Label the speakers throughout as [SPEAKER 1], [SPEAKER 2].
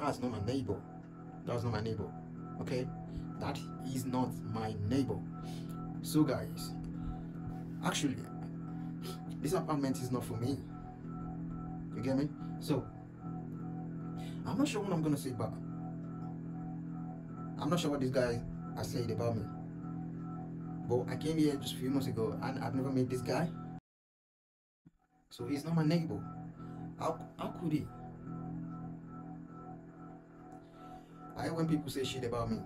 [SPEAKER 1] That's not my neighbor. That's not my neighbor. Okay? That is not my neighbor. So guys, actually, this apartment is not for me. You get me? So I'm not sure what I'm gonna say, but I'm not sure what this guy has said about me. But I came here just a few months ago and I've never met this guy. So he's not my neighbor. How, how could he? I when people say shit about me.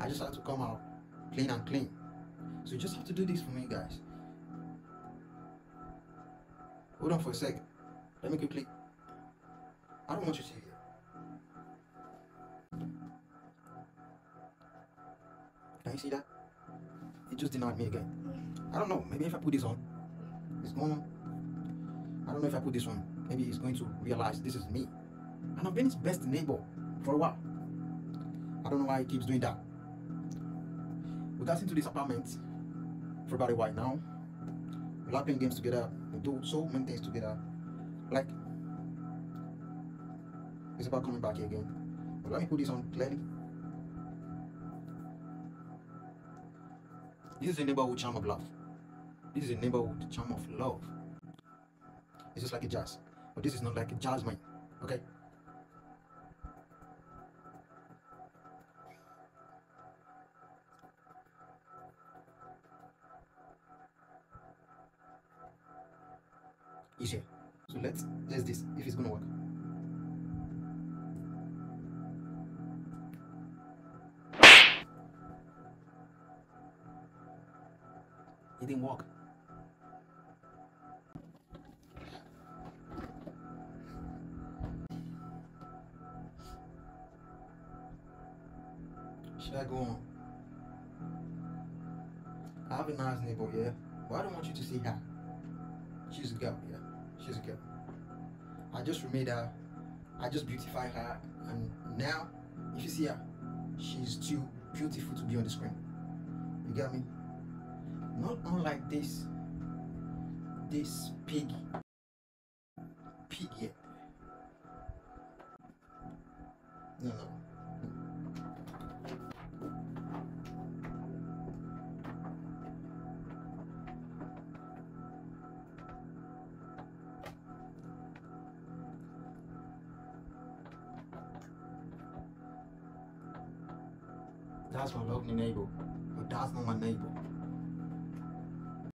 [SPEAKER 1] I just have to come out clean and clean. So you just have to do this for me, guys. Hold on for a sec. Let me quickly. I don't want you to hear. Can you see that? It just denied me again. I don't know. Maybe if I put this on, it's going. I don't know if I put this on. Maybe he's going to realize this is me. And I've been his best neighbor for a while. I don't know why he keeps doing that. We got into this apartment for about a while now. We like playing games together. We do so many things together. Like, it's about coming back here again. But let me put this on clearly. This is a neighborhood charm of love. This is a neighborhood charm of love. It's just like a jazz. But this is not like a jazz man. Okay? So let's test this if it's gonna work. It didn't work. Should I go on? I have a nice neighbor, yeah. But I don't want you to see her. She's a girl, yeah. She's a girl. I just remade her. I just beautify her, and now, if you see her, she's too beautiful to be on the screen. You get me? Not unlike this, this pig. Pig. No, no. That's my lovely neighbor, but that's not my neighbor.